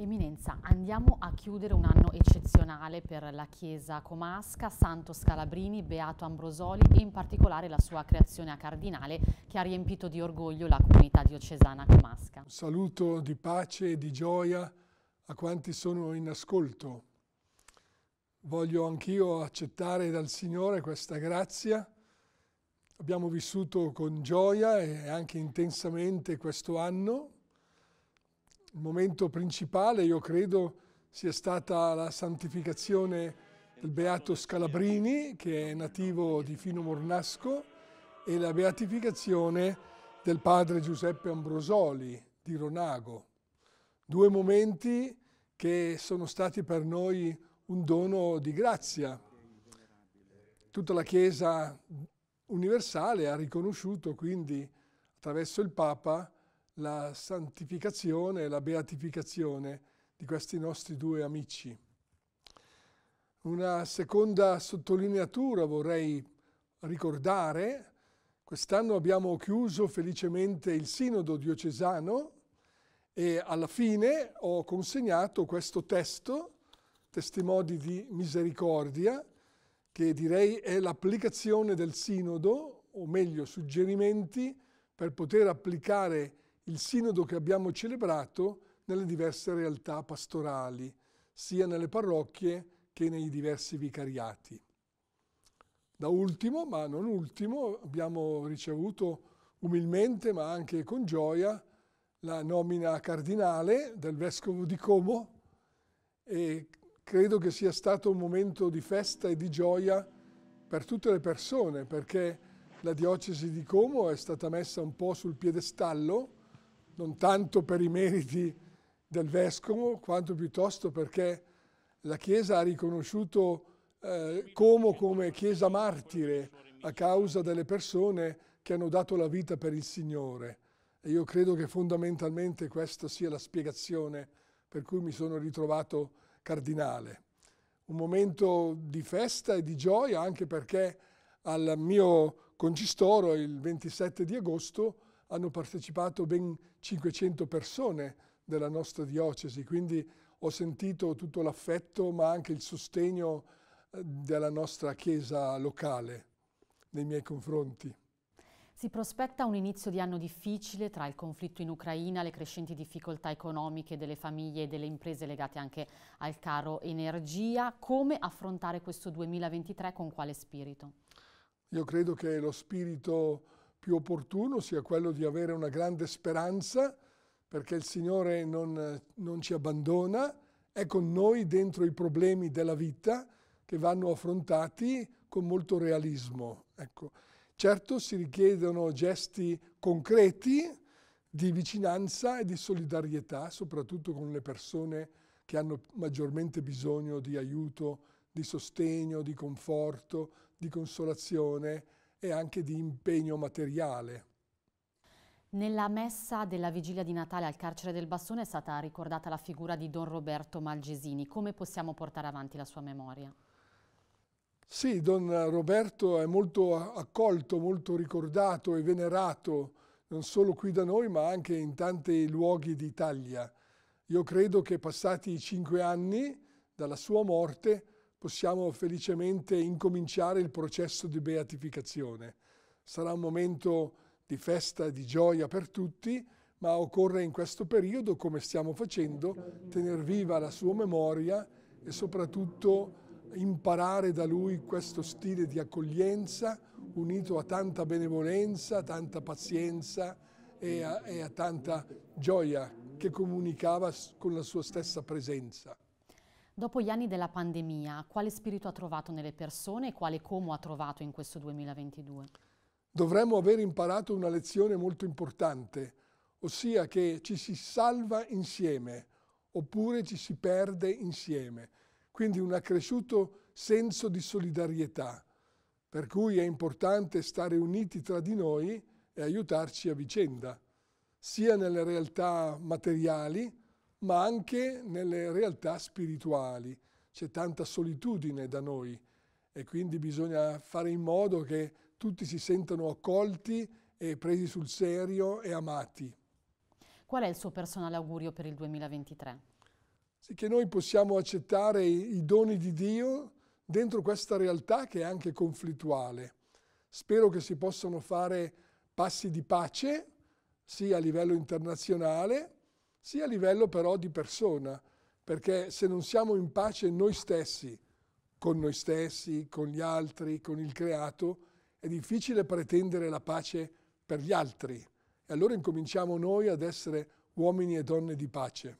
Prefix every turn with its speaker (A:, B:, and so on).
A: Eminenza, andiamo a chiudere un anno eccezionale per la Chiesa Comasca, Santo Scalabrini, Beato Ambrosoli e in particolare la sua creazione a cardinale che ha riempito di orgoglio la comunità diocesana Comasca.
B: Un saluto di pace e di gioia a quanti sono in ascolto. Voglio anch'io accettare dal Signore questa grazia. Abbiamo vissuto con gioia e anche intensamente questo anno il momento principale, io credo, sia stata la santificazione del Beato Scalabrini, che è nativo di Fino Mornasco, e la beatificazione del padre Giuseppe Ambrosoli di Ronago. Due momenti che sono stati per noi un dono di grazia. Tutta la Chiesa universale ha riconosciuto quindi attraverso il Papa la santificazione e la beatificazione di questi nostri due amici. Una seconda sottolineatura vorrei ricordare, quest'anno abbiamo chiuso felicemente il sinodo diocesano e alla fine ho consegnato questo testo, Testimoni di misericordia, che direi è l'applicazione del sinodo, o meglio suggerimenti per poter applicare il sinodo che abbiamo celebrato nelle diverse realtà pastorali, sia nelle parrocchie che nei diversi vicariati. Da ultimo, ma non ultimo, abbiamo ricevuto umilmente, ma anche con gioia, la nomina cardinale del Vescovo di Como e credo che sia stato un momento di festa e di gioia per tutte le persone, perché la diocesi di Como è stata messa un po' sul piedestallo, non tanto per i meriti del Vescovo, quanto piuttosto perché la Chiesa ha riconosciuto eh, Como come Chiesa martire a causa delle persone che hanno dato la vita per il Signore. E io credo che fondamentalmente questa sia la spiegazione per cui mi sono ritrovato cardinale. Un momento di festa e di gioia anche perché al mio concistoro il 27 di agosto hanno partecipato ben 500 persone della nostra diocesi, quindi ho sentito tutto l'affetto ma anche il sostegno eh, della nostra chiesa locale nei miei confronti.
A: Si prospetta un inizio di anno difficile tra il conflitto in Ucraina, le crescenti difficoltà economiche delle famiglie e delle imprese legate anche al caro energia. Come affrontare questo 2023 con quale spirito?
B: Io credo che lo spirito più opportuno sia quello di avere una grande speranza perché il Signore non, non ci abbandona, è con noi dentro i problemi della vita che vanno affrontati con molto realismo. Ecco. Certo si richiedono gesti concreti di vicinanza e di solidarietà, soprattutto con le persone che hanno maggiormente bisogno di aiuto, di sostegno, di conforto, di consolazione e anche di impegno materiale.
A: Nella messa della vigilia di Natale al carcere del Bassone è stata ricordata la figura di Don Roberto Malgesini. Come possiamo portare avanti la sua memoria?
B: Sì, Don Roberto è molto accolto, molto ricordato e venerato, non solo qui da noi, ma anche in tanti luoghi d'Italia. Io credo che passati i cinque anni dalla sua morte possiamo felicemente incominciare il processo di beatificazione. Sarà un momento di festa e di gioia per tutti, ma occorre in questo periodo, come stiamo facendo, tenere viva la sua memoria e soprattutto imparare da lui questo stile di accoglienza unito a tanta benevolenza, tanta pazienza e a, e a tanta gioia che comunicava con la sua stessa presenza.
A: Dopo gli anni della pandemia, quale spirito ha trovato nelle persone e quale Como ha trovato in questo 2022?
B: Dovremmo aver imparato una lezione molto importante, ossia che ci si salva insieme oppure ci si perde insieme. Quindi un accresciuto senso di solidarietà, per cui è importante stare uniti tra di noi e aiutarci a vicenda, sia nelle realtà materiali, ma anche nelle realtà spirituali. C'è tanta solitudine da noi e quindi bisogna fare in modo che tutti si sentano accolti e presi sul serio e amati.
A: Qual è il suo personale augurio per il 2023?
B: sì che noi possiamo accettare i, doni di Dio dentro questa realtà che è anche conflittuale. Spero che si possano fare passi di pace, sia a livello internazionale, sia a livello però di persona, perché se non siamo in pace noi stessi, con noi stessi, con gli altri, con il creato, è difficile pretendere la pace per gli altri. E allora incominciamo noi ad essere uomini e donne di pace.